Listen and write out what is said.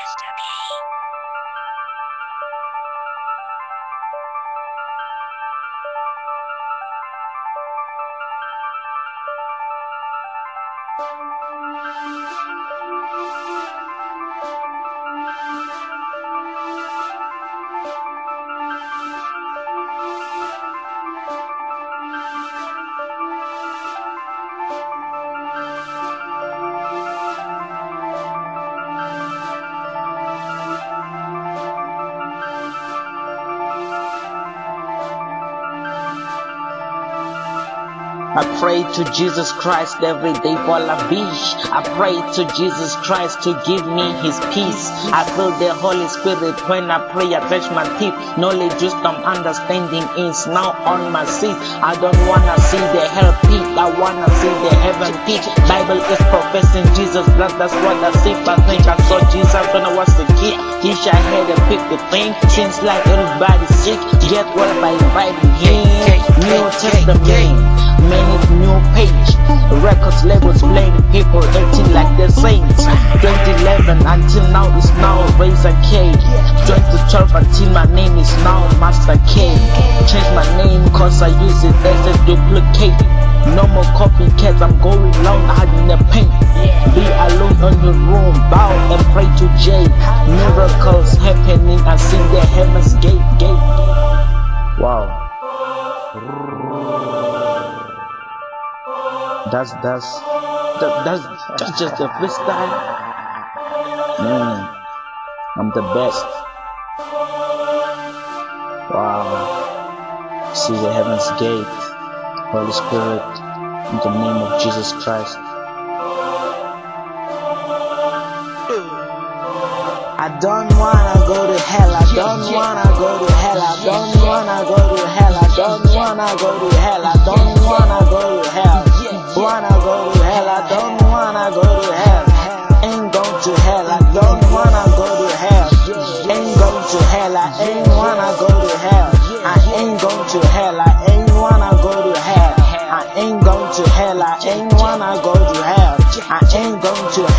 Master-Kay. I pray to Jesus Christ every day for la biche. I pray to Jesus Christ to give me his peace. I feel the Holy Spirit when I pray, I touch my teeth. Knowledge, wisdom, understanding is now on my seat. I don't wanna see the hell pit, I wanna see the heaven pit. Bible is professing Jesus' blood, that's what I see. I think I saw Jesus when I was a kid. He shall head and pick the thing. Seems like everybody's sick. Get well by inviting him. New Testament many new page records labels playing people acting like the saints. 2011 until now is now razor k 2012 until my name is now master k. Change my name cause i use it as a duplicate. No more copycats i'm going long hard in the paint. Be alone on your room bow and pray to j. Miracles happening i see the heavens gate gate. Wow that's that's that, that's that's just the freestyle. Man, I'm the best. Wow. See the heaven's gate, Holy Spirit, in the name of Jesus Christ. I don't wanna go to hell. I don't wanna go to hell. I don't wanna go to hell. I don't wanna go to hell. I don't wanna go to hell. Wanna go to hell. I don't wanna go to hell. Ain't going to hell. I don't wanna go to hell. Ain't going to hell. I ain't wanna go to hell. I ain't going to hell. I ain't wanna go to hell. I ain't going to hell. I ain't wanna go to hell. I ain't going to.